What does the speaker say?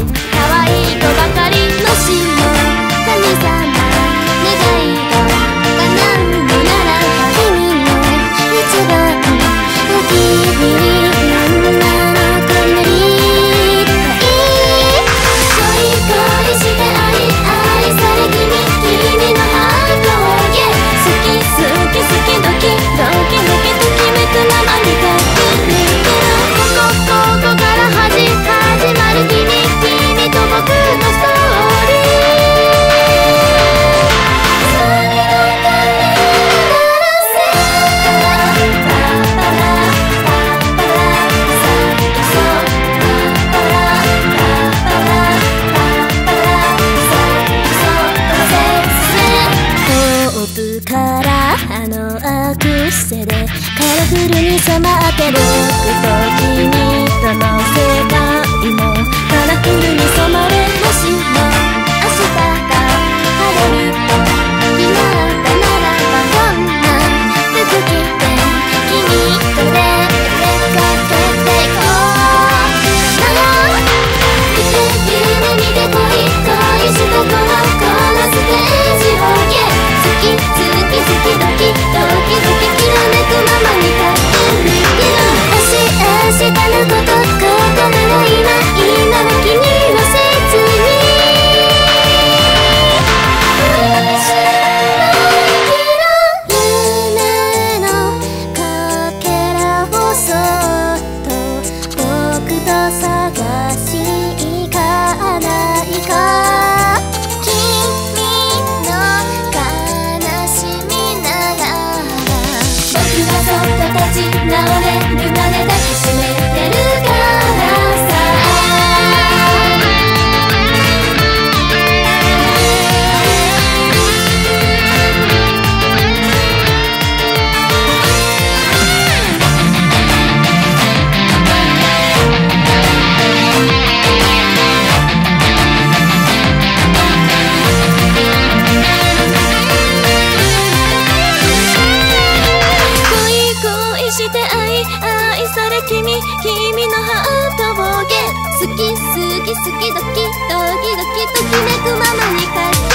Tchau. 癖でカラフルに染まって僕と君との世界。立ちれるまで抱きし君君のハートをゲッ好き好き好きドキドキドキドキめくままに帰って